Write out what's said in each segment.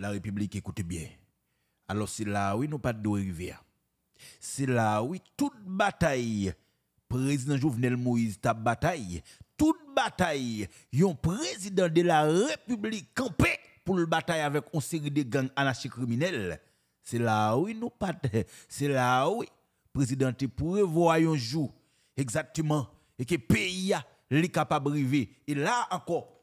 la République, écoutez bien. Alors c'est là, oui, nous pas de. C'est là, oui, toute bataille, président Jovenel Moïse ta bataille, toute bataille, yon président de la République campé pour le bataille avec une série de gangs anarchiques criminels. C'est là, oui, nous pas c'est là, oui, président pour voir un jour, exactement, et que pays li capable de arriver. Et là encore,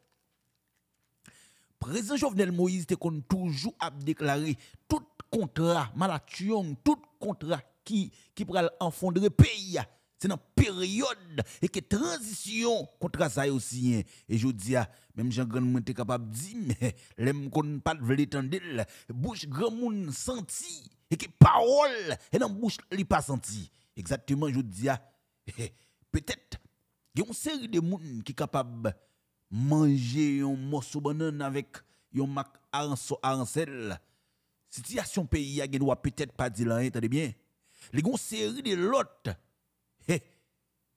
Président Jovenel Moïse te kon toujours a déclaré tout contrat, malation, tout contrat qui qui pral enfondrer pays c'est dans période et que transition contrat ça aussi hein. et je dis même Jean grand monde capable dire mais l'aime kon pas vle tendre bouche grand monde senti et que parole et dans bouche li pas senti exactement je dis peut-être il y a une série de monde qui capable manger un morceau banane avec un mac arancel. Situation pays a peut-être pas dire rien, entendez bien. Les une série de l'autre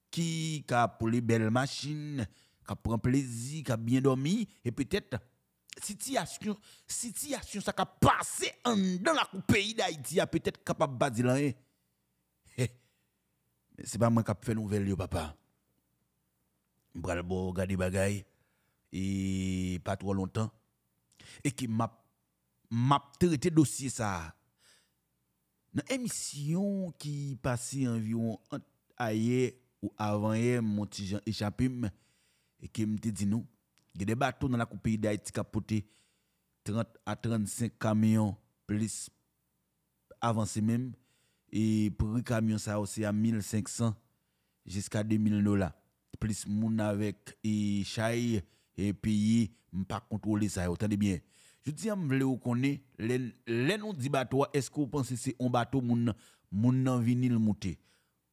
qui a pour les belles machines, qui prend plaisir, qui a bien dormi et peut-être situation situation ça a passé en dans la pays d'Haïti a peut-être capable pas dire rien. Mais c'est pas moi qui fait nouvelle papa. M'bral bo bagay et pas trop longtemps. Et qui m'a m'a traité dossier ça. Dans émission qui passait environ hier ou avant hier mon petit Jean échappé et qui me dit nous il y a des bateaux dans la coupe pays d'Haïti porté 30 à 35 camions plus avancé même. Et pour le camion ça aussi à 1500 jusqu'à 2000 dollars. Plus moun avec et chay et pays pas contrôler ça entendez bien. Je dis am vle ou connaît les nous dit bateau est-ce que vous pensez c'est un bateau moun moun nan vinil monter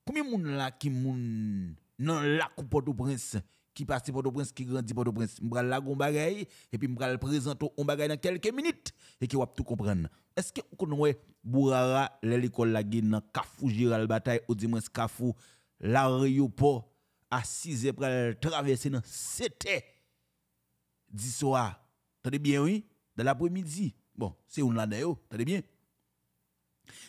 combien moun là qui moun nan la Port-au-Prince qui passe Port-au-Prince qui grandit Port-au-Prince m'bral la gon et puis m'bral présenter on bagaille dans quelques minutes et qui va tout comprendre. Est-ce que vous connaissez Bourara l'école la guine dans Kafou Giral bataille au dimanche Kafou l'aéroport à 6 heures traverser dans c'était 10 soir. Tenez bien, oui, dans l'après-midi. Bon, c'est une lande, tenez bien.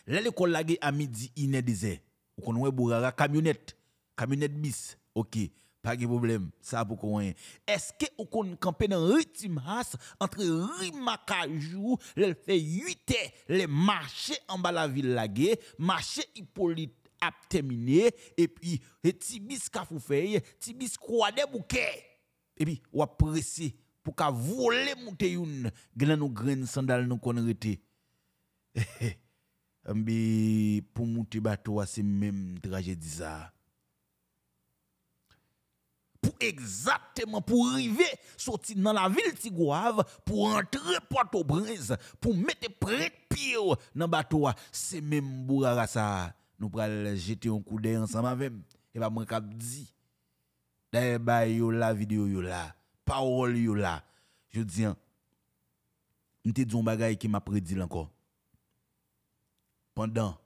Là, l'école lagé à midi, il est désert. Ou qu'on a camionnette, camionnette bis. Ok, pas de problème, ça pour qu'on Est-ce que ou qu'on campe dans rythme has, entre rimakajou, le fait 8 heures, le marché en bas la ville lagé, marché Hippolyte a terminé, et puis, et tibis kafou feye, tibis croix des bouquets. Et puis, ou a pressé pour qu'à voler monter une glan nou grain sandal nous qu'on arrêté ambi pour monter bateau c'est même tragédie ça pour exactement pour arriver sortir dans la ville Tigouave pour entrer Port-au-Prince pour mettre près pied dans bateau c'est même bourara ça nous pral jeter un coup d'œil ensemble avec et pas moi cap dit d'ailleurs la vidéo yo là parole yo là. Je dis, m'te dit un bagay qui m'a prédit encore. Pendant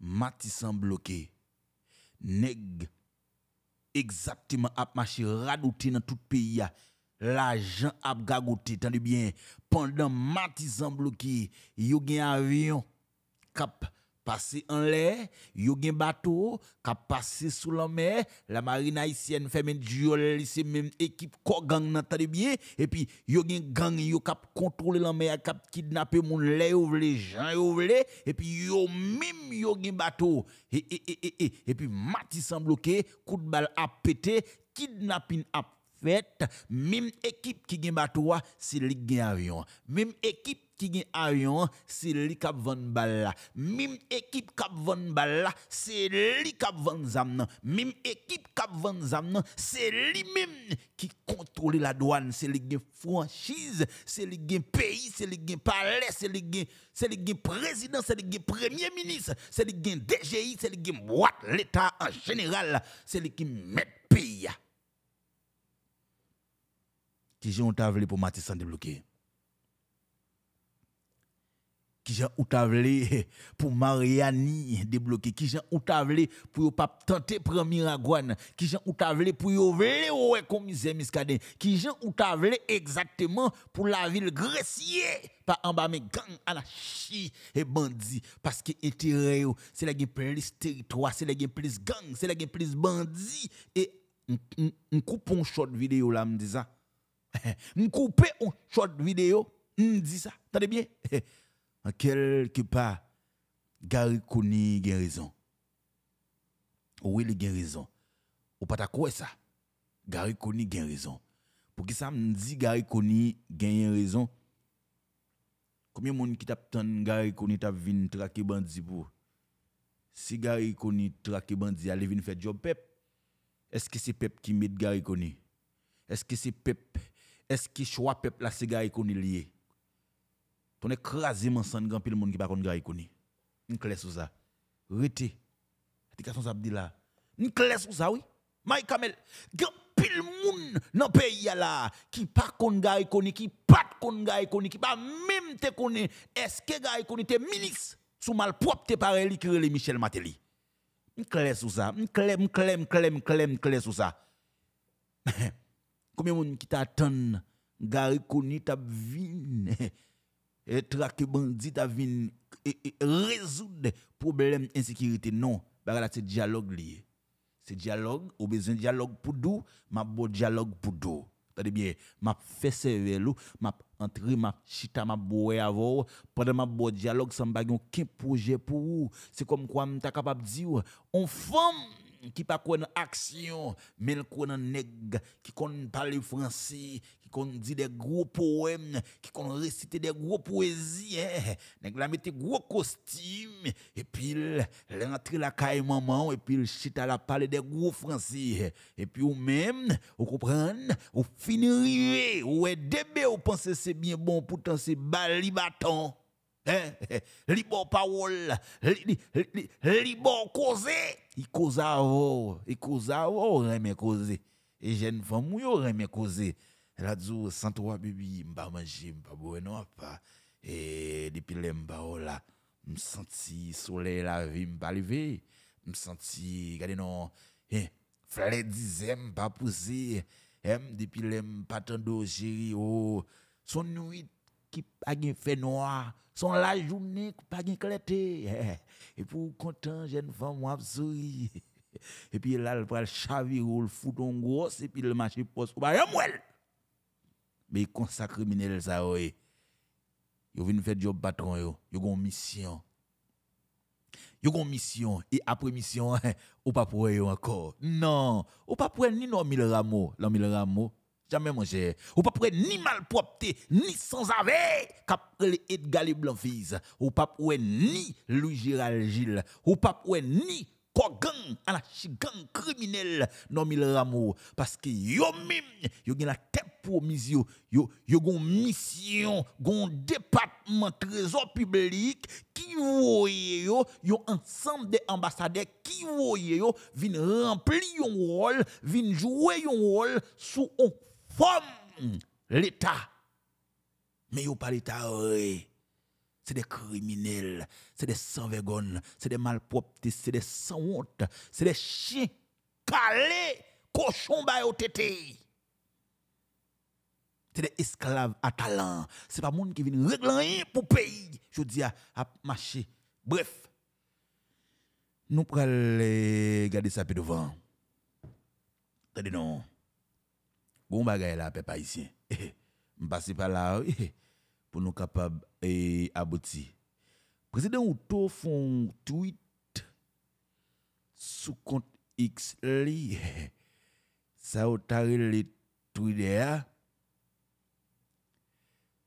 Matissan bloqué, nèg exactement ap marché radouté dans tout pays a. l'argent ap gagoté tendez bien pendant Matissan bloqué yo gen avion cap passé en l'air, yo gen bateau k'ap passé sous la mer, la marine haïtienne fait men duel, c'est même équipe ko gang nan tande bien? Et puis yo gen gang yo k'ap contrôler la mer, k'ap kidnapper moun yo vle, jan yo vle et puis yo même yo gen bateau. Et et et et et, puis Matissan bloqué, coup de balle a pété, kidnapping a fait, même équipe qui gen bateau, c'est li gen avion. Même équipe qui gen avion, c'est li kap van bal la. Même équipe kap van bal la, c'est zam nan. Même équipe zam nan, c'est li même qui contrôle la douane, c'est li gen franchise, c'est li gen pays, c'est li gen palais, c'est li gen président, c'est li gen premier ministre, c'est gen DGI, c'est gen boîte l'état en général, c'est li qui met pays. Qui j'ai un pour Matissan débloqué. Qui j'en ou pour Mariani débloquer, qui j'en ou pour pas tenter prendre Miragouane, qui j'en ou pour yo vle ouais commissaire Miskade, qui j'en ou exactement pour la ville Gressier, pas en bas mais gang anarchie et bandit parce que intérêt c'est la plus territoire, c'est la plus gang, c'est la plus bandit et on coupe un short vidéo là me ça. On un short vidéo, me dit ça. T'entendez bien? en quelque part, Gary Koni a raison. Oui, il a raison. Ou pas quoi ça? Gary Koni a raison. Pour qui ça me dit Gary Koni a raison? Combien de monde qui t'a Gary Koni t'a vinn traquer bandi pour? Si Gary Koni traquer bandi, allez vinn faire job pep. Est-ce que c'est pep qui met Gary Koni? Est-ce que c'est pep? Est-ce que choix pep là c'est Gary Koni lié? Ton écrasé mon sang grand pile monde qui pas connait gars connu. Une clé sous ça. Rete. Application ça dit là. Une clé sous ça oui. Mike Kamel, grand pile monde dans pays là qui pas connait gars connu, qui pas connait gars connu, qui pas même te connait Est-ce que gars connu te ministre sous mal propre te paré qui relé Michel Matéli. Une clé sous ça, une clé, une clé, une clé, une clé, une clé sous ça. Combien monde qui t'attend gars connu t'a vinn et traquer bandit à venir résoudre problème insécurité. Non bah c'est dialogue lié. C'est dialogue au besoin dialogue pour dou m'a beau dialogue pour dou Tandis bien, m'a fait lou, m'a entré, m'a chita, m'a boé avant, pendant ma beau dialogue, ça m'a aucun projet pour vous. C'est comme quoi m'ta capable de dire, on femme qui pas quoi action, mais quoi nèg qui connaît parler français, qui connaît dire des gros poèmes, qui connaît réciter des gros poésies, hein. nèg la mette gros costume et puis l'entrée la caille maman et puis le chita la parler des gros français et puis ou même, vous comprenez, ou finir ou est débé ou pensez c'est bien bon pourtant c'est bali bâton. Eh, eh, li bon parole, li li, li bon causer, il cause avant, il cause avant, remet causer. Et jeune femme yo remet causer. Elle a dit sans toi bébé, m'pa manger, m'pa boire non pas. Et depuis le m'pa là, m'senti soleil la vie m'pa lever, m'senti regardez non, eh, fleur disait m'pa pousser. Em depuis le m'pa tando chéri oh, son nuit qui a fait noir son la journée pas éclaté. Et pour content, jeune femme, moi, souri. Et puis là, elle va le chavir, le fout en gros, et puis le marché poste. Mais il consacre criminel, ça, oui. Yo vient faire job patron, yo. Yo une mission. Yo une mission. Et après mission, ou pas pour encore. Non. Ou pas pour ni non mille rameaux. Non mille rameaux. Jamais mon cher. Ou pas pour ni malpropreté, ni sans ave, cap le Edgar Blanc fils. Ou pas pour ni Louis Gérald Gilles. Ou pas pour ni gang, anarchie gang criminel non mille rameau parce que yo même yo gen la tête mission yo yo gon mission gon département trésor public qui voye yo yo ensemble des ambassadeurs qui voye yo vinn remplir un rôle vinn jouer un rôle sous forme l'État. Mais yo pas l'État, c'est des criminels, c'est des sans-vergogne, c'est des malpropres, c'est des sans-honte, c'est des chiens calés, cochons au tété. C'est des esclaves à talent. C'est pas monde qui vient régler pour pays. Je dis à, marcher. Bref, nous prenons garder ça peu devant. Attendez non. Bon bagay la peuple haïtien. M'passe par là pour nous capables et aboutir. Président Outo font tweet sous compte X li. Ça a le Twitter.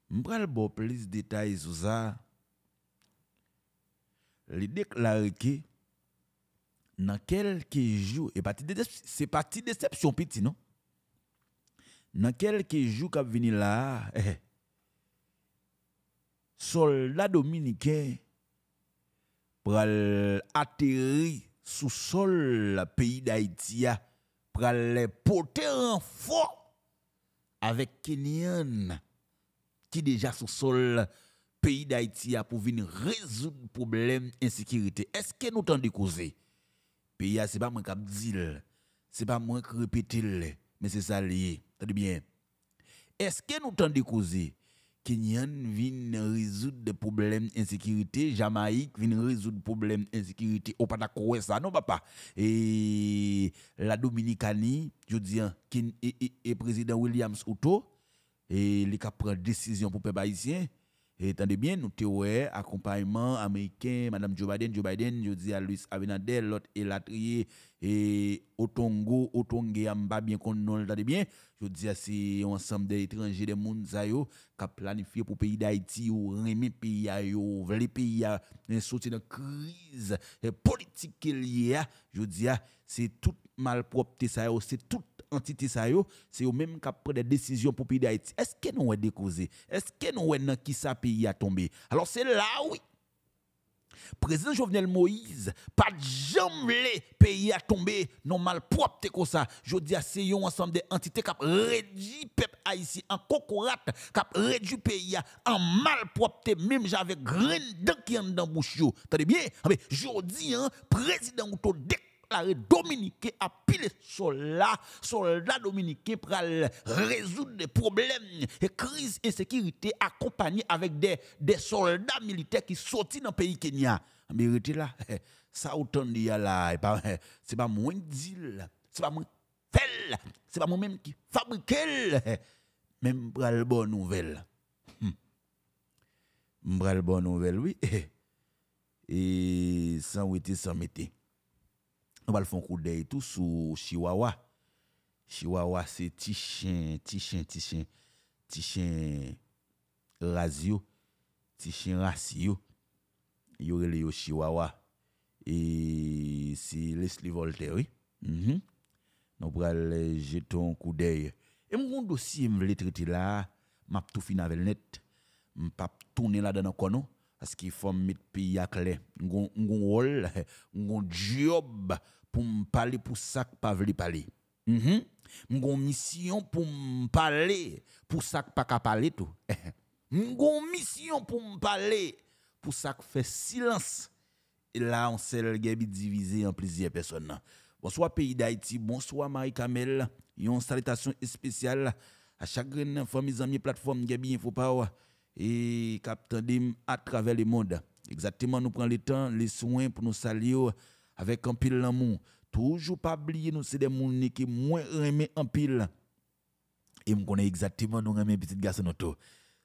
M'pral bon plus de détails sur ça. Il déclare que dans quelques jours, et c'est parti déception petit, non? Dans quelques jours qui venir là, eh, soldats dominicains pour atterrir sous sol pays d'Haïti pour les porter en fort avec Kenyan qui déjà sous sol pays d'Haïti pour venir résoudre le problème insécurité. Est-ce que nous t'en causer Pays c'est pas moi qui dit c'est pas moi qui répète mais c'est ça lié. T'as bien. Est-ce que nous t'en causer Kenyan vient résoudre des problèmes d'insécurité, Jamaïque vient résoudre des problèmes d'insécurité. Au pas ça, non, papa? Et la Dominicanie, je dis, hein, et, président Williams Outo, et les qui prend décision pour les haïtien. Et attendez bien, nous avons accompagnement américain, Madame Joe Biden, Joe Biden, je dis à Luis Abinadel, l'autre et latrier, et Otongo, Otongé, Amba, bien qu'on nous bien. Je dis à c'est ensemble des étrangers, des monde qui planifié pour le pays d'Haïti, ou remet pays, ou les pays à sortir de crise politique qu'il y a. Je dis c'est tout malpropre, c'est tout entité ça yo, c'est eux même qui prennent des décisions pour pays d'Haïti. Est-ce que nous avons décausé Est-ce que nous avons qui ça pays a tombé? Alors c'est là oui. Président Jovenel Moïse, pas jamais le pays a tombé non mal propre comme ça. Je dis à c'est un ensemble d'entités qui réduit le peuple haïtien en cocorate, qui réduit pays en mal propre, même j'avais grain de qui en dans bouche. T'as bien? Mais je dis, hein, président déclaré dominicain à pile soldats, soldats dominicains pour résoudre des problèmes et crises sécurité accompagnés avec des, des soldats militaires qui sortent dans le pays Kenya. Mais là, ça autant dit là, c'est pas moi qui c'est pas moi fait, c'est pas moi même qui fabrique, même pour la bonne nouvelle. M'bral hmm. bonne nouvelle, oui. Et sans ouïter, sans mettre on va le faire coup d'œil tout sur Chihuahua. Chihuahua, c'est petit chien, petit chien, petit chien, petit chien rasio, petit chien ratio. Il y a Chihuahua. Et c'est Leslie Voltaire, oui. Mm -hmm. Donc, pour aller jeter un coup d'œil. Et mon dossier, je vais traiter là, je vais tout finir avec le net, je vais tourner là dans le conon. Parce qu'il faut mettre pays à clé. Un rôle, un job pour me parler pour ça que pas veut parler. Mhm. Une mission pour me parler pour ça que pas parler tout. Une mission pour me parler pour ça que fait silence. Et là, on s'est divisé en plusieurs personnes. Bonsoir pays d'Haïti, bonsoir Marie Kamel. Une salutation spéciale à chaque famille amis plateforme Gabi Info Power et Captain Dim à travers le monde. Exactement, nous prenons le temps, les soins pour nous saluer avec un pile l'amour. Toujours pas oublier, nous, c'est des gens qui moins aimé un pile. Et je connais exactement nous aimons petit garçon notre.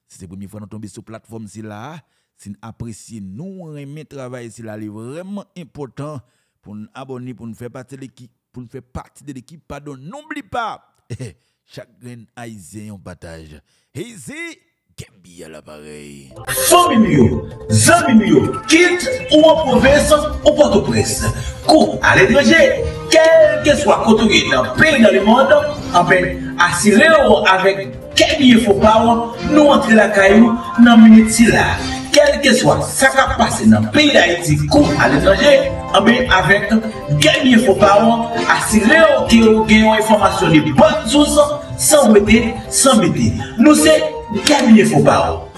C'est la première fois nous tombons sur la plateforme si là, si nous apprécions, nous aimons travail si là, c'est vraiment important pour nous abonner, pour nous faire partie de l'équipe, pour nous faire partie de l'équipe. Pardon, n'oublie pas, chaque grain haïtien on partage. Easy! Kembi à l'appareil. Famille, amis, quitte ou en province ou Port-au-Prince, cours à l'étranger, quel que soit côté dans le pays dans le monde, en peine, assurez-vous avec Kembi faux pas, nous entrer la caillou dans minute là. Quel que soit ce qui a passé dans le pays d'Haïti, cours à l'étranger, en avec Kembi faux pas, assurez-vous que vous avez une information de bonne source, sans bêter, sans bêter. Nous c'est Fopao.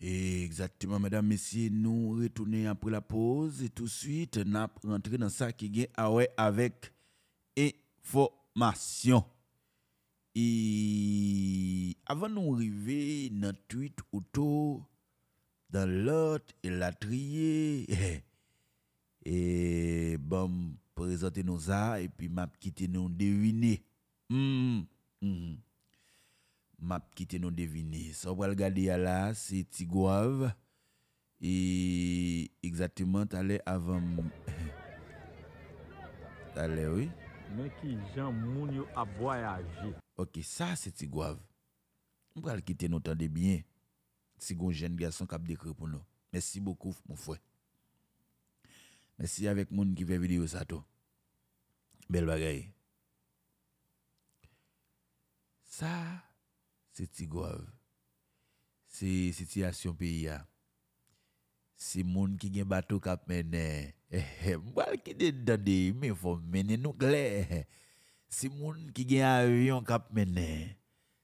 Exactement, mesdames, messieurs, nous retournons après la pause et tout de suite, nous rentrons dans ça qui est avec information. Et avant nous arriver dans tweet auto, dans l'autre, et la trier, et bon, présenter nous ça, et puis m'a quitté nous deviner. Mm -hmm m'a quitté nous deviner. Ça va regarder là, c'est Tigouave et exactement t'allais avant t'allais oui. Mais qui Jean Mounio a voyagé. OK, ça c'est Tigouave. On va quitter nous de bien. Si un jeune garçon qui a décrit pour nous. Merci beaucoup mon frère. Merci avec moun qui fait vidéo ça tout. Belle bagaille. Ça c'est Tigouave. C'est situation pays. C'est moun qui gen bateau kap mène. M'bal qui dedans de mais faut mener nous clair. C'est moun qui gen avion kap mène.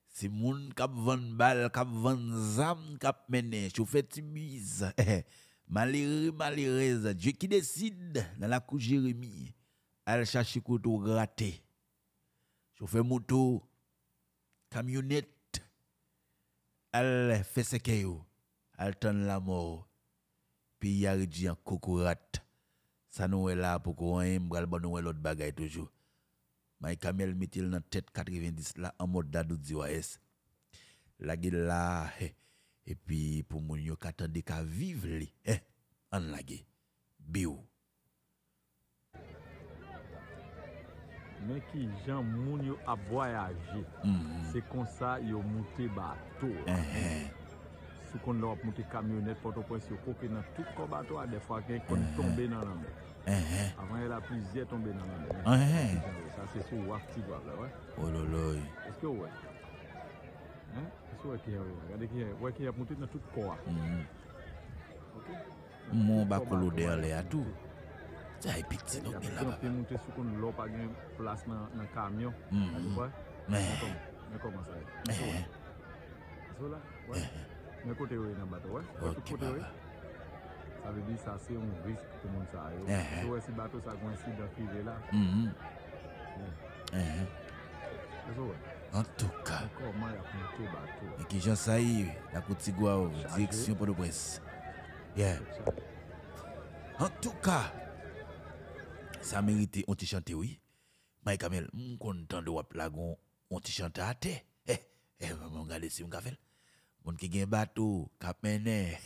C'est moun kap vend bal, kap vend zam, kap mené, chauffeur tibise. Malheureux, malheureuse, Dieu qui décide dans la cour Jérémie, elle cherche couteau gratté. Chauffeur moto, camionnette, al feseke yo, al ton la mor, pi yari di an kokorat, sa nou e la pou kou an yim bral bon nou e lot bagay toujou. May kamel metil nan tet 90 la an mod dadou diwa es. La ge la, eh, epi pou moun yo katande ka vive li, eh, an la ge, bi ou. men ki jan moun yo ap voyaje, mm. se konsa yo mouti bato. Mm -hmm. Sou kon lor ap mouti kamyonet, potopres yo koke nan tout ko bato a defwa gen kon tombe nan anbe. Mm -hmm. Avan el ap plizye tombe nan anbe. -hmm. Sa se sou wak ti wap la, wè. Ololoy. Oh Eske wè? Eske wè ki wè? Wè ki ap mouti nan tout ko wak. Mhm. Ok? Moun bako lode ale atou. Se ay piti nou gen la ba. Yon te monte sou kon lop a gen plas nan kamyon. Hmm. Mwen koman sa e. Sou la? Mwen kote yo yon bato. Kote kote yo. Sa ve di sa se yon risk pou moun sa yo. Sou e si bato sa gwen si da five la. Sou la? An tou ka. E ki jan sa yi la kouti gwa ou. Direksyon pou do pres. An tou ka. ça mérite on ti chante oui. Mais Kamel mon content de wap lagon on ti chante à terre eh eh mon gars si mon gafel mon ki gen bateau kap mene.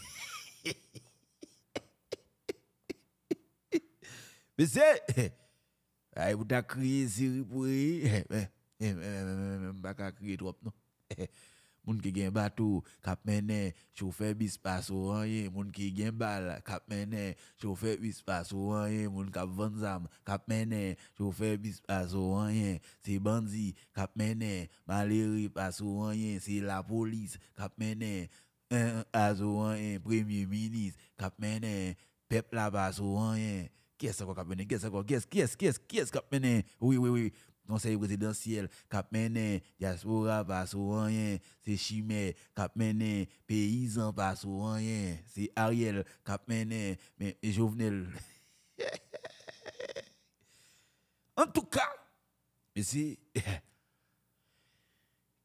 mais c'est eh, ay vous t'a crié siri pour eh mais mais mais pas crier trop non. Eh, eh. Moun ki gen bateau, kap chauffeur bis passe moun ki gen bal, kap chauffeur bis passe moun kap vend zam, kap chauffeur bis passe ou rien, c'est bandi, kap mene, maléri passe ou c'est la police, kap mene, un azo premier ministre, kap mene, peuple la passe ou. Qu'est-ce qu'on kap mene? Qu'est-ce qu'on qu'est-ce qu'est-ce qu'est-ce mene? Oui oui oui. Conseil présidentiel, cap mené, diaspora rien, c'est Chimé, cap mené, paysan ou rien, c'est Ariel, cap mené, mais Jovenel. en tout cas, mais c'est. Il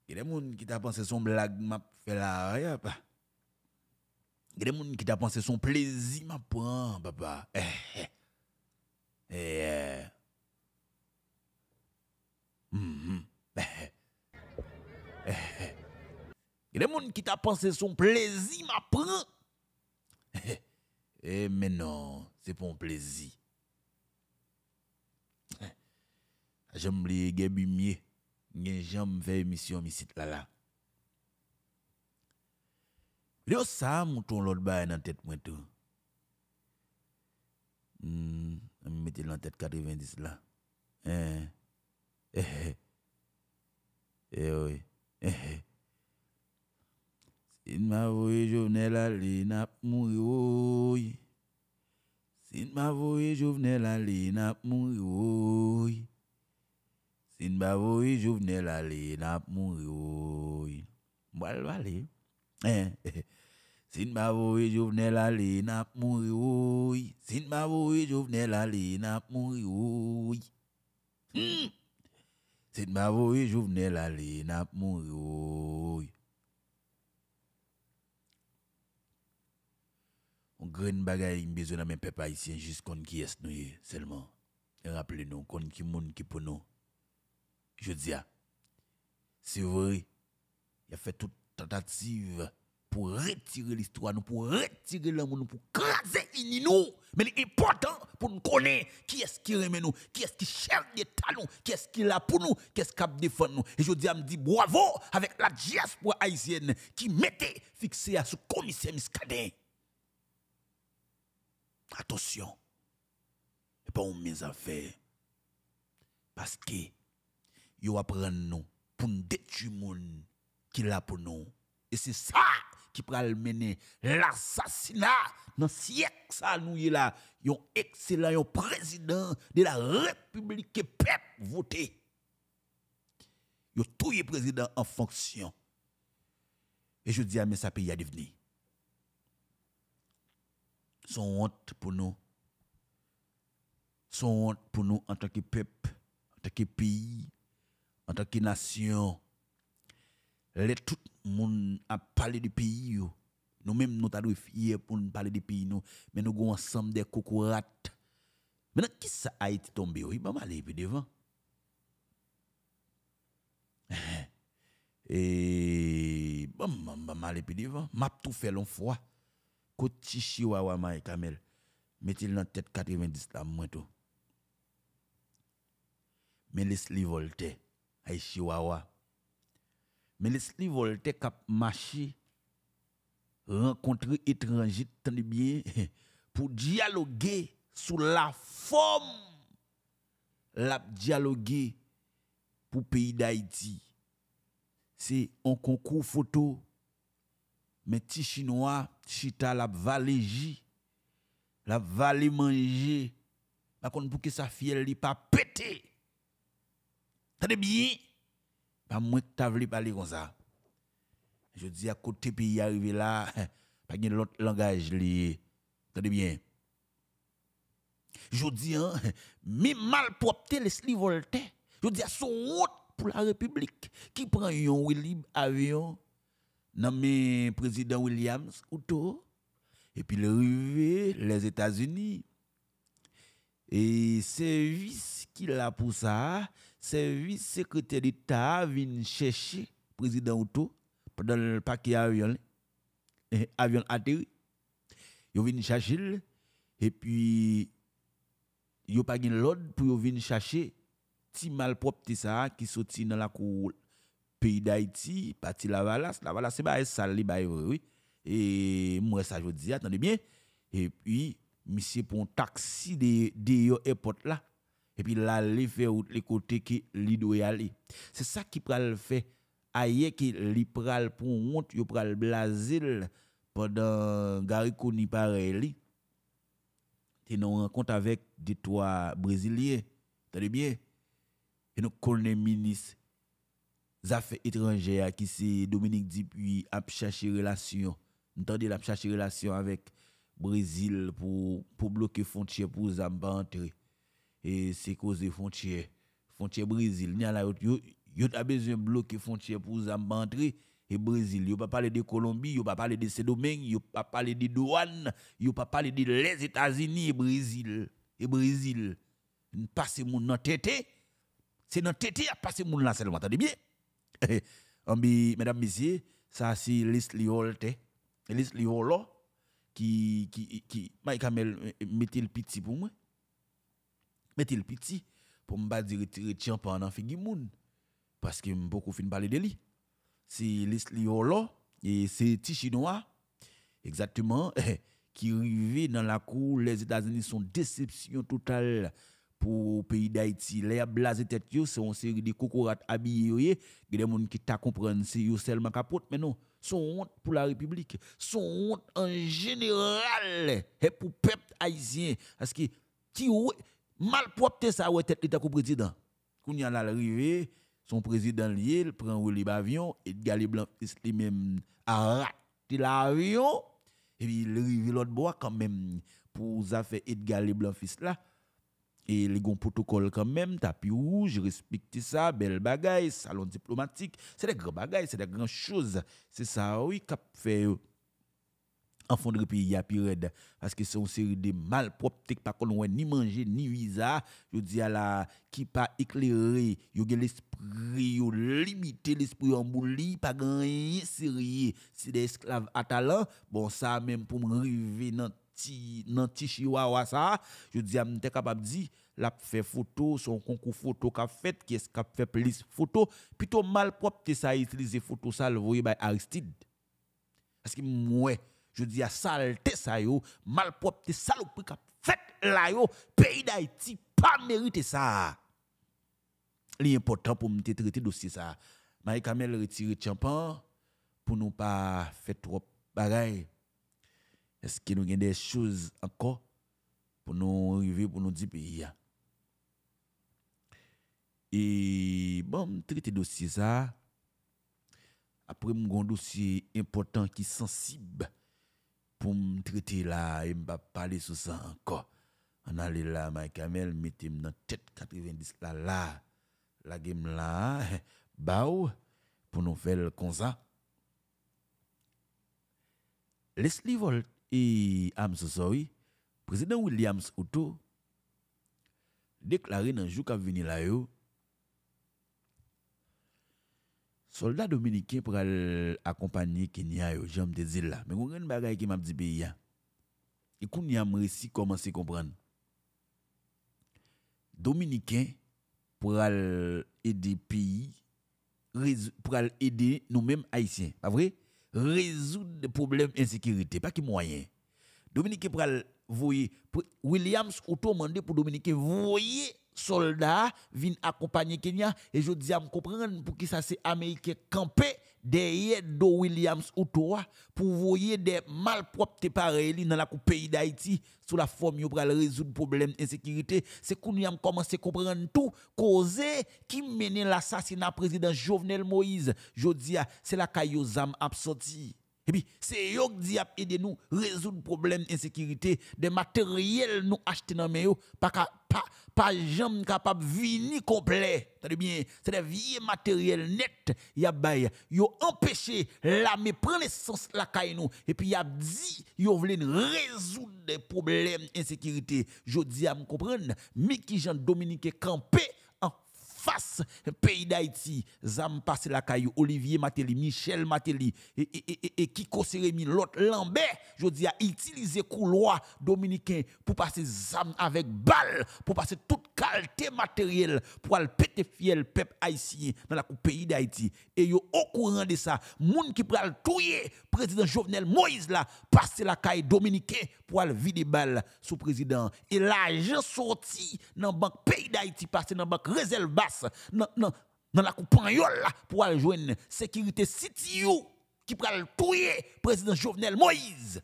y a des qui t'a pensé son blague, m'a fait la rien, pas. Il y a des gens qui t'a pensé son plaisir, m'a prend, papa. Eh, eh. Eh, Le moun ki ta panse son plezi ma pran. Eh, eh menon, se pon plezi. Eh, jom li gen bimye, gen jom ve emisyon misit lala. Le yo sa mouton lot baye nan tet mwen tou. Hmm, mi mette lan tet 90 la. Eh, eh, eh, eh, eh, eh, eh, eh. Sin m'avoye jovenel ale nap mouri oy. Sin m'avoye jovenel ale nap mouri oy. Sin m'avoye jovenel ale nap mouri oy. Mwal wale. Eh, eh. eh. Sin m'avoye jovenel ale nap mouri oy. Sin m'avoye jovenel ale nap mouri oy. Hmm. Sin m'avoye jovenel ale nap mouri oy. On graine bagaille, besoin de mes peuple haïtien, juste qu'on qui est nous seulement. Rappelez-nous, qu'on qui moun qui pour nous. Je dis, c'est vrai, il a fait toute tentative pour retirer l'histoire, pour retirer l'amour, pour craser nous. Mais l'important pour nous connaître qui est-ce qui remet nous, qui est-ce qui cherche des talons, qui est-ce qui est là pour nous, qui est-ce qui défend nous. Et je dis à me dire bravo avec la diaspora haïtienne qui mettait fixé à ce commissaire Miscadin. Attention, et pas mes affaires. Parce que yo apprend nous pour nous détruire moun qui là pour nous. Et c'est ça qui pral mener l'assassinat dans siècle ça nous y là yon excellent yon président de la république que peuple voté Yo tout le président en fonction. Et je dis à mes pays à devenir. Son honte pour nous. Son honte pour nous en tant que peuple, en tant que pays, en tant que nation. Les tout le monde a parlé du pays. Nous-mêmes, nous avons fiers pour nous parler du pays, nous. mais nous avons ensemble des cocorates. Maintenant, qui ça a été tombé? Oui, bah, aller devant. Et bon, bon, bon, aller devant. M'a tout fait l'on côté Chihuahua Maï Kamel, mettez-le dans tête 90 la moins tout. Mais laisse-le volte, aïe Chihuahua. Mais laisse-le volte cap marcher, rencontrer étranger, tenez bien, pour dialoguer sous la forme, la dialoguer pour pays d'Haïti. C'est un concours photo mais ti chinois chita la valéji la valé manger par contre pour que sa fiel li pas pété Tenez bien pas moi que parler comme ça je dis à côté pays arrivé là, pas de l'autre langage lié. Tenez bien. Je dis, hein, mais malpropreté Leslie Voltaire. Je dis à son honte pour la République qui prend un Willy avion nommé président Williams Outo et puis le rivé les États-Unis. Et service qu'il a pour ça, service secrétaire d'État vient chercher président Outo pendant le paquet avion, eh, avion atterri. Yo vinn chercher le, et puis yo pas gen l'ordre pour vinn chercher. Ti malpropre ça qui sorti dans la cour pays d'Haïti, parti la Valas, la Valas c'est ba sale ba oui. Et moi ça je dis attendez bien. Et puis monsieur un taxi de de airport là. Et puis là les faire les côtés qui li doit aller. C'est ça qui pral fait. Ailleurs qui li pral pour honte yo pral blasil pendant Gariconi pareil li. Et nous rencontre avec des trois brésiliens. Tenez bien. Et nous connaissons ministre affaires étrangères qui c'est Dominique Dupuis a cherché relation. Entendez la chercher relation avec Brésil pour pour bloquer frontière pour zam pas entrer. Et c'est cause des frontières frontière Brésil. Ni là yo yo a besoin bloquer frontière pour zam pas entrer. Et Brésil yo pas parler de Colombie yo pas parler de Saint-Domingue yo pas parler de douane yo pas parler de les États-Unis et Brésil. Et Brésil. Passer moun nan tête. C'est dans tête a passer moun là seulement. Attendez bien mesdames, messieurs, ça c'est Leslie Holte, Leslie Holo, qui, qui, qui, Mike Kamel, mettez le petit pour moi? Mettez le petit pour me pas dire retirer champ pendant figi moun. Parce que beaucoup fin parler de lui. C'est Leslie Holo, et c'est petit chinois, exactement, qui arrivé dans la cour, les États-Unis sont déception totale pour le pays d'Haïti. Les blasé tête c'est une série de cocorates habillés yo, il y a des gens qui t'a comprendre c'est yo seulement capote mais non, son honte pour la République, son honte en général. Et pour peuple haïtien. Parce que qui malpropre ça ouais tête l'état président. Quand y a l'arrivée, son président lié, il prend le avion et Gali Blanc lui même a raté l'avion. Et puis il arrive l'autre bois quand même pour fait Edgar Leblanc fils là et les gon protocole quand même tapis rouge respecte ça belle bagaille salon diplomatique. C'est des grands bagailles c'est des grandes choses. C'est ça oui qu'a fait euh, en fond de pays a pire parce que c'est une série de malpropres pas qu'on ni manger ni visa. Je dis à la qui pas éclairé yo l'esprit yo limité l'esprit en bouli pas gagner sérieux. C'est des esclaves à talent. Bon ça même pour me arriver dans ti nan ti chihuahua je dis am capable dire la fait photo son concours photo qu'a fait qui est qu'a fait plus photo plutôt malpropre ça utiliser photo ça le voyer by Aristide. Parce que moi je dis à saleté ça yo malpropre saloperie qu'a fait là yo pays d'Haïti pas mérité ça. L'important pour me traiter dossier ça. Marie Kamel retire champan pour nous pas faire trop bagaille Eske nou gen de chouz anko pou nou rive pou nou di peyi ya. E bon, trite dosye sa, apre m goun dosye important ki sensib pou m trite la, e m pa pale sou sa anko. An ale la, may kamel, mette m nan tet 90 la la, la gem la, ba ou, pou nou fel kon sa. Leslie Volt, et I'm so sorry, président Williams Otto, déclaré dans le jour qui venu là, yo, soldat dominicain pour accompagner Kenya, yo, j'aime te dire là. Mais on une bagaille qui m'a dit pays. Et qu'on y a réussi commencer à comprendre. Dominicain pour aider pays, pour aider nous-mêmes haïtiens, pas vrai? Résoudre des problèmes d'insécurité, pas qui moyen. Dominicain pour voyer Williams auto mandé pour Dominicain voyer soldats viennent accompagner Kenya. Et je dis à me comprendre pour qui ça c'est américain campé derrière Do Williams Otoa pour voyer des malpropretés pareilles dans la pays d'Haïti sous la forme pour résoudre problème d'insécurité. C'est qu'on a commencé à comprendre tout causer qui mène l'assassinat président Jovenel Moïse. Je dis c'est la caillou a sorti et puis, c'est eux qui aider nous résoudre le problème d'insécurité, des matériels nous acheter dans les pas pas pas jamais capable venir complet. bien, c'est des vieux matériels nets, y a empêché l'armée prendre naissance la caille et puis y a dit yo voulait résoudre des problèmes d'insécurité. Je dis à me comprendre, mais qui Jean Dominique campé face pays d'Haïti, Zam passe la caillou, Olivier Matéli, Michel Matéli, et, Kiko Sérémi, l'autre Lambert, je dis à utiliser couloir dominicain pour passer Zam avec balle, pour passer toute qualité matérielle, pour aller péter fiel peuple haïtien dans le pays d'Haïti. Et yo au courant de ça, moun qui pral touyer président Jovenel Moïse là, passer la caille dominicain pour aller vider balle sous président. Et l'argent sorti dans banque pays d'Haïti, passer dans banque réserve dans la coupe pour aller joindre sécurité city qui pral tuer président Jovenel Moïse.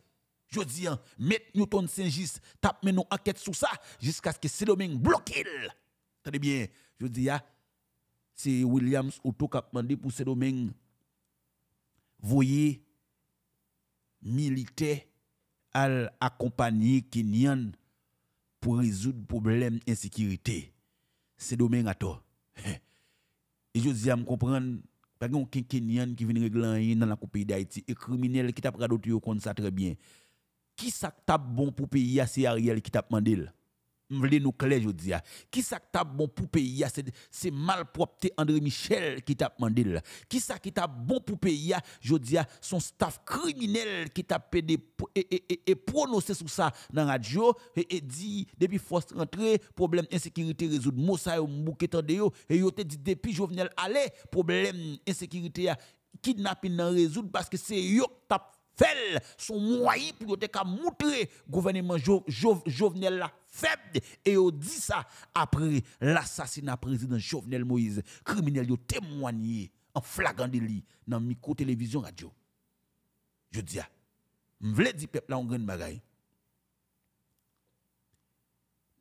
Je dis, hein, mettre Newton Saint-Gis, tape une enquête sur ça jusqu'à ce que ce domaine bloque. Tenez bien, je dis, hein, c'est Williams Auto qui a demandé pour ce domaine. Voyez, militaire à accompagner Kenyan pour résoudre le problème d'insécurité. C'est domaine à toi. Et je dis à me comprendre, pas un Kenyan qui vient régler dans la pays d'Haïti, et criminel qui t'a pris d'autres ça très bien. Qui ça bon pour pays, c'est Ariel qui t'a demandé voulez nous clair je dis qui ça t'a bon pour pays c'est malpropreté André Michel qui t'a demandé qui ça qui t'a bon pour pays je dis son staff criminel qui t'a pédé et, et, prononcé sur ça dans la radio et, dit depuis force rentrée problème insécurité résoudre. Moussa ou Mbouké yo et yo te dit depuis Jovenel aller problème insécurité kidnapping résoudre parce que c'est yo t'a fait son moyen pour te montrer gouvernement Jovenel là faible. Et on dit ça après l'assassinat président Jovenel Moïse. Criminel yo témoigné en flagrant délit dans micro télévision radio. Je dis je veux dire peuple là on grande bagaille.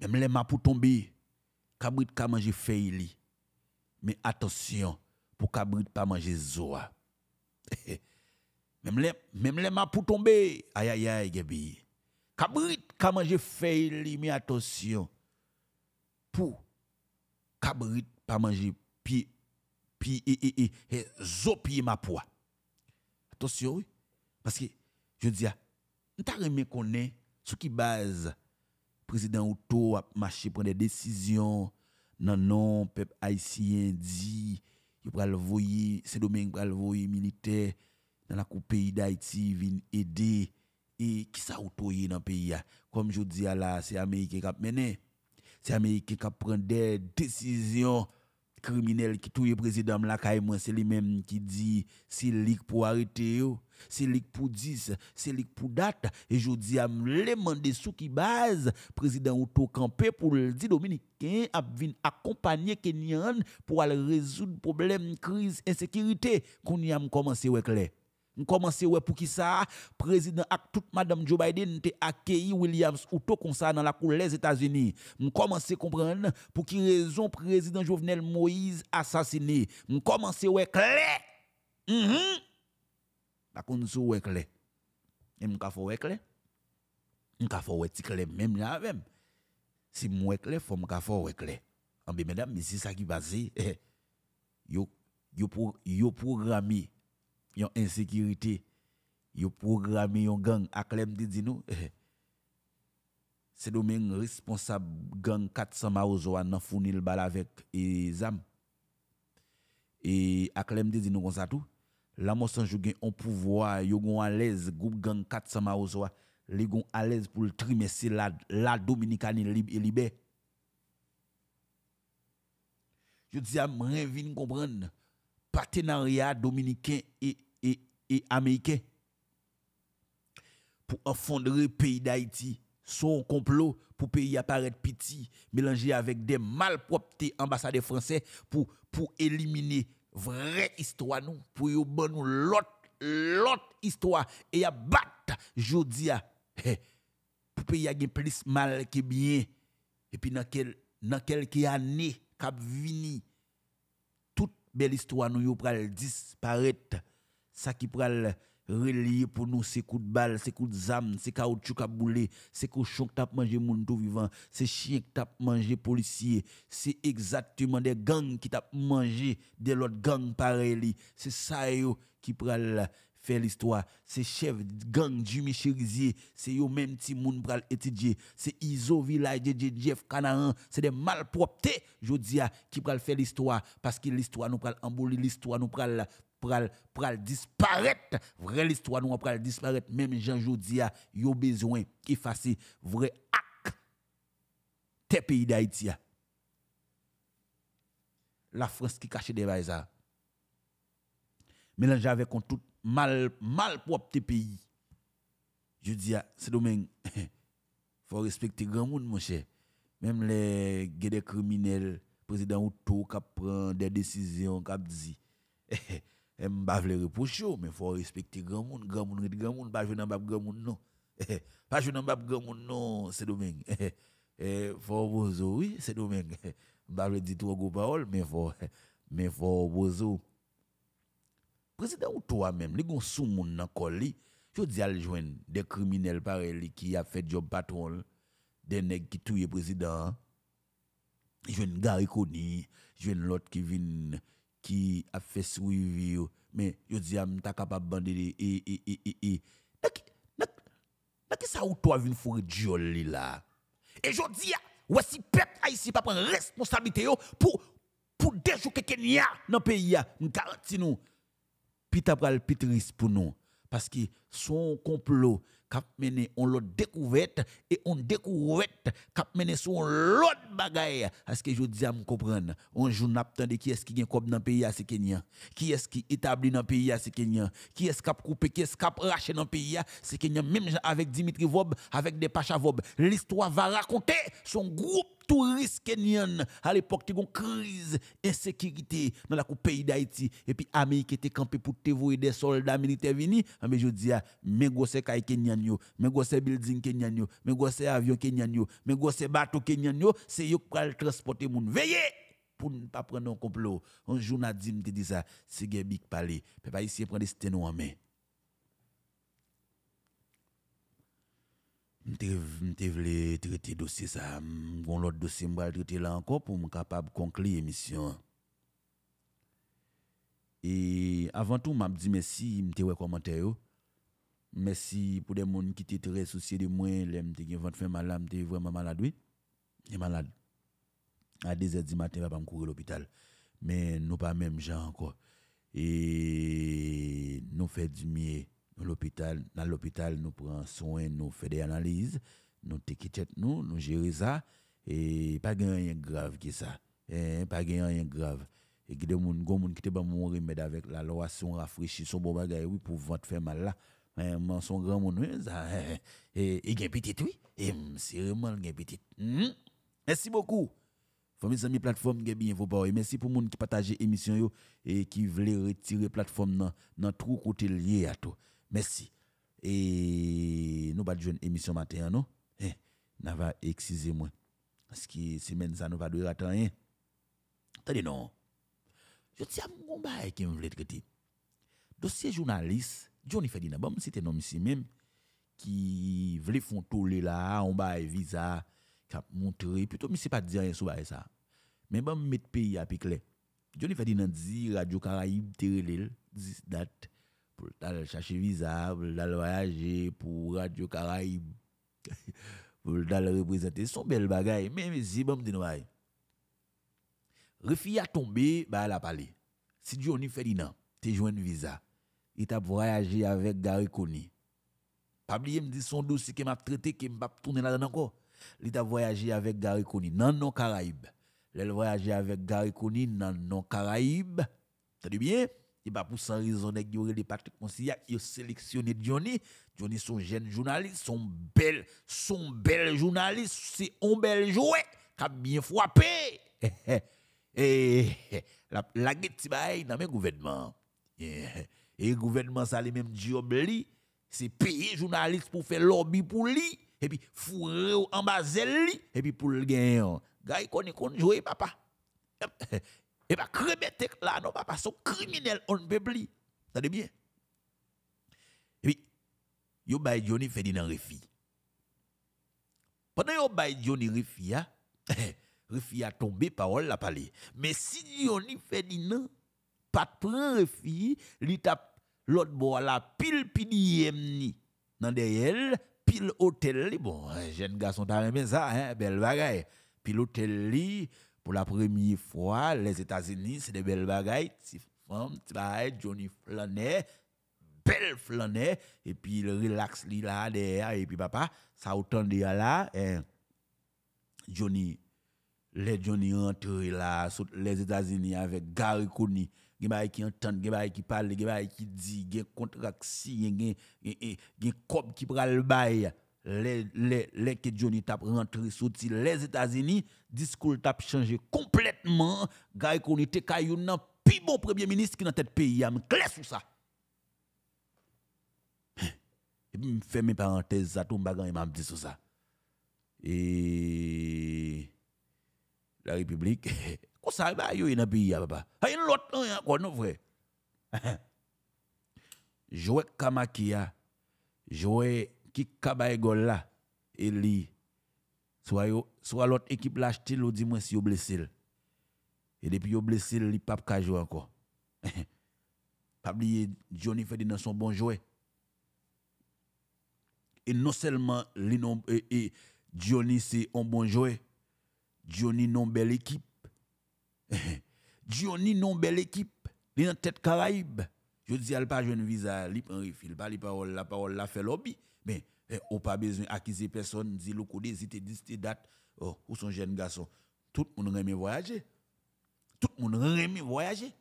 Même les pour tomber cabrit ka manger feuille mais attention pour cabrit pas manger zoa même les même les pour tomber. Aïe aïe aïe gabi. Cabrit ka manje feuille mais attention. Pour cabrit pas manger pied pied et et et ma poids. Attention oui. Parce que je dis t'a remis connaît ce qui base président Outo a marché prendre des décisions. Non non peuple haïtien dit il va le voyer c'est domaine va le voyer militaire dans la coupe pays d'Haïti vient aider et qui ça autoyé dans le pays comme je dis là c'est américain qui a mené. C'est américain qui prend des décisions criminelles qui touye président moi c'est lui même qui dit c'est lui pour arrêter c'est lui pour 10 c'est lui pour date. Et je dis à demander sous qui base président auto campé pour le dire dominicain a venir accompagner Kenyan pour aller résoudre problème crise insécurité. Qu'on y a commencé ouais clair On commence ouais pour qui ça président ak toute madame Joe Biden te accueilli Williams Outo comme ça dans la cour les États-Unis. On commence comprendre pour qui raison président Jovenel Moïse assassiné. On commence ouais clair. Mhm. Contre sou ouais clair. Et m'ka faut ouais clair. M'ka faut ouais clair même là même. Si moi clair faut m'ka faut ouais clair. En mesdames, mais c'est ça qui passe. Eh, yo yo pour yo programmé yon insécurité, yo programmé yon gang, ak lem di di nou, eh, c'est domaine responsable gang 400 maozo nan fournil bal avec e zam. Et ak lem di di nou kon sa tout, la monsan jou gen on pouvoir, yo gon à l'aise groupe gang 400 maozo, li gon à l'aise pour le trimestre la, la Dominicani libre et. Je dis à m'envie comprendre. Partenariat dominicain et et américain. Pour effondrer le pays d'Haïti. Son complot pour pays apparaître petit, mélangé avec des malpropretés ambassadeurs français pour, pour éliminer vraie histoire nous, pour y nous l'autre l'autre histoire. Et a battre jodi pour pays a plus mal que bien. Et puis dans quel dans quelques années cap vini toute belle histoire nous pral disparaître ça qui pral relier pour nous ces coups de balle, ces coups de zam, ces caoutchouc qui boulé, ces cochons qui tap mangé moun tout vivant, ces chiens qui tap mangé policiers, c'est exactement des gangs qui tap mangé de l'autre gang pareil, c'est ça qui pral faire l'histoire, c'est chef gang Jimmy Cherizier, c'est yo même ti moun pral étudier, c'est Iso Village de Jeff Canaan, c'est des malpropretés, je dis qui pral faire l'histoire. Parce que l'histoire nous pral embolir l'histoire nous pral pral pral disparaître. Vraie l'histoire nous pral disparaître. Même Jean Jodia yo besoin effacer vrai acte tes pays d'Haïti la France qui cache des bails mélange avec un tout mal mal propre pays. Je dis c'est domaine faut respecter grand monde mon cher. Même les des criminels président Outo qui prend des décisions qui dit Eh, m ba vle reproche yo, men fò respekte gran moun, gran moun rit gran moun, pa jwen nan bab gran moun non. Eh, pa jwen nan bab gran moun non, se domen. Eh, fò bozo, oui, se domen. M ba vle di tou go parol, men fò, men fò bozo. Prezident ou to a men, li gon sou moun nan kol li, yo di al jwen de kriminel pare li ki a fet job patron, de neg ki touye prezident, jwen Garikoni, jwen lot ki vin... qui ah, e, e, e, a fait suivre, mais je dis, je suis capable de bander. Et, et, et, et, et. Qui ça ou toi vient fourrer Dioli là? Et je dis, ouais, si peuple haïtien pas prendre responsabilité pour pour déjouer Kenya dans le pays, nous garantis nous, pita pral pitris pour nous. Parce que son complot cap mené on l'autre découverte et on découverte cap mené sur l'autre bagaille. Parce que je dis à me comprendre? On jour n'a qui est-ce qui gagne comme dans pays c'est Kenya. Qui est-ce qui établi dans pays c'est Kenya. Qui est-ce cap coupé qui est-ce cap raché dans pays c'est Kenya. Même avec Dimitri Vob avec des Pacha Vob l'histoire va raconter. Son groupe touristes kenyan à l'époque qui une crise insécurité dans la pays d'Haïti. Et puis Amérique était campé pour te des soldats militaires venus. Ah, mais je dis ya, megose kay Kenyan yo, megose building Kenyan yo, megose avion Kenyan yo, megose bateau Kenyan yo, c'est yo pral transporter moun. Veillez pour ne pas prendre un complot. Un jour n'a dit me dit ça, c'est gen big palais. Peuple haïtien prend destin en main. M'te vle traiter dossier ça, bon l'autre dossier m'bral traiter là encore pour me capable conclure émission. Et avant tout, m'a dit merci, m'te ouais commentaire merci pour des monde qui étaient très souciés de moi. M'te gen ventre fait mal m'te vraiment malade oui. Est malade. À 2h du matin pas me courir l'hôpital. Mais nous pas même gens encore. Et nous fait du mieux l'hôpital, dans l'hôpital, nous prenons soin, nous faisons des analyses, nous t'équitons nous, nous gérons ça, et pas rien grave qui ça. Eh, pas rien grave. Et que des gens qui te ba mourir mais avec la loi son bon bagay oui pour vente faire mal là. Eh, son grand monde et gain petit oui. Et c'est vraiment gain petit. Hmm? Merci beaucoup. Mes amis plateforme qui bien faut pas. Merci pour monde qui partage émission et qui voulait retirer plateforme dans dans tout côté lié à tout. Merci. Et nous pas jeune émission matin non? Eh, va excusez-moi. Parce que semaine ça nous va de attendre. Attendez non. Je tiens mon bail qui me voulait traiter. Dossier journaliste Johnny Ferdinand, bon c'était nom ici même qui voulait font tourner là, on bail visa qui a montré plutôt mais c'est pas dire rien sur ça. Mais bon mettre pays à clair. Johnny Ferdinand dit Radio Caraïbe Terelel dit date pour aller chercher visa, pour aller voyager pour Radio Caraïbe pour aller représenter son bel bagaille mais si bon dit nous Refi a tombé bah la parler. Si Johnny Ferdinand te joint visa, il t'a voyagé avec Gary Koni. Pas oublier me dit son dossier qui m'a traité qui m'a tourner là-dedans encore. Il t'a voyagé avec Gary Koni dans non Caraïbes. Il a voyagé avec Gary Koni dans non Caraïbes. T'as bien? Il pas pour sans raison nèg yo les Patrick Monsiak, il sélectionné Johnny. Johnny son jeune journaliste, son bel son bel journaliste, c'est un bel jouet qui a bien frappé. Et la la guette dans mes gouvernements. Et le gouvernement ça les même job li, c'est payer journaliste pour faire lobby pour lui et puis fourrer en bas li et puis pour le gagner. Gars il connaît qu'on jouer papa. Et crever tête là non papa sont criminels on ne peut plus. T'as bien. Et puis yo bay Johnny Ferdinand Refi. Pendant yo bay Johnny Refi a Refi a tombé parole la parler. Mais si Johnny Ferdinand pas prend Refi, li tap l'autre bois la pile PDM ni. Dans derrière pile hôtel li. Bon jeune garçon t'a aimé ça hein belle bagaille. Pile hôtel li pour la première fois les États-Unis c'est des belles bagailles. Ti femme Johnny Flanet belle Flanet et puis le relax li là derrière. Et puis papa ça autant de là hein, Johnny les Johnny rentré là les États-Unis avec Gary Coney gen qui entend gen qui parle gen qui dit gen contrat si gen qui les que Johnny tap rentré sorti les États-Unis discours changé complètement. Gary Coney te kayou nan pi bon premier ministre qui dans tête pays am sur ça. Et puis me fermer parenthèse ça tout bagan m'a dit ça. Et la République. Ko sa ba yo dans pays papa. Hay l'autre encore non vrai. Joué Kamakia, joué qui kabay gol là et li soit soit l'autre équipe l'a acheté lo dit moi si yo blessé. Et depuis yo blessé, li pas ka jouer encore. pas oublier Johnny Ferdinand son bon joueur. Et non seulement et, et Johnny c'est un bon joueur, Johnny non belle équipe. Johnny non belle équipe. Il en tête Caraïbe. Je dis, elle pas jeune visa, il prend refil, pas la parole, la parole la fait lobby. Mais, eh, on pas besoin d'acquiser personne, dit le code, dit des date, oh, où sont jeunes garçons? Tout le monde aime voyager. Tout le monde aime voyager.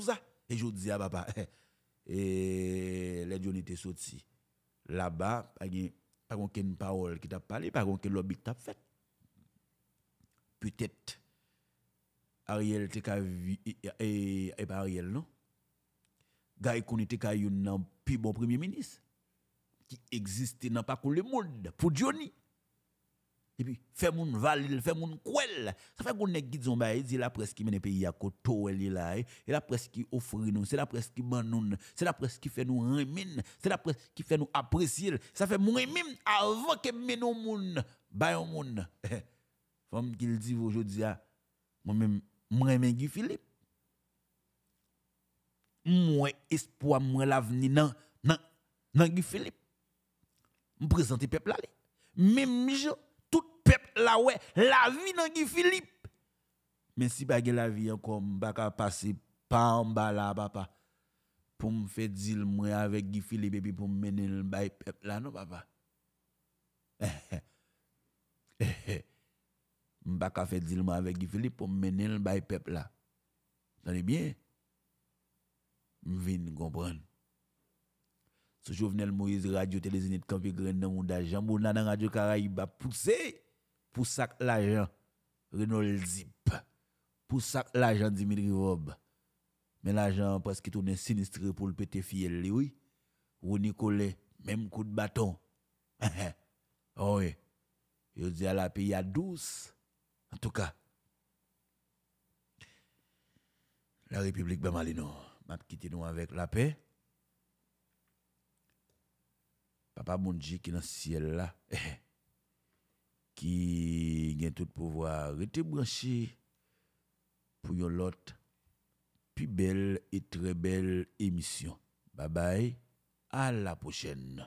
Ça. Et je dis à papa, et les Johnny te sorti. Là-bas, pas de parole qui t'a parlé, pas de lobby qui t'a fait peut-être Ariel te ka et, et, pas Ariel non? Gay qu'on était ka un plus bon premier ministre qui existait dans pas le monde pour Johnny. Et puis fait moun valil fait moun kwel ça fait qu'on est guidon ba dit la presse qui mène pays à koto elle là et la presse qui offre nous c'est la presse qui ban nous c'est la presse qui fait nous remine c'est la presse qui fait nous apprécier. Ça fait moun même avant que mène moun ba moun Femme qu'il dit aujourd'hui, ah, moi-même, mwen men Guy Philippe. Mwen espoi mwen laveni nan, nan, nan Guy Philippe. Mwen prezante pepl ale. Mem jo, tout pepl la we, lavi nan Guy Philippe. Men si bagye lavi yon kom baka pase pa an bala papa. Pou m fè dil mwen avèk Guy Philippe epi pou m menen l bay pepl la nou papa. ka fait dilma avec Guy Philippe pour mener le bail peuple là. Vous bien? M'vin comprendre. Ce Jovenel Moïse Radio Télévision Campé Grain dans monde d'argent, mon dans Radio Caraïbe a poussé pour ça l'argent. Renault Zip. Pour ça, l'argent Dimitri Rob. Mais l'argent parce qu'il tourne sinistre pour le péter fiel, oui. Ou Nicolet, même coup de bâton. oh oui. Je dis à la pays à douce. En tout cas, la République Bamalino m'a quitté nous avec la paix. Papa Mounji qui est dans le ciel là, qui a tout pouvoir, rester branché pour une autre plus belle et très belle émission. Bye bye, à la prochaine.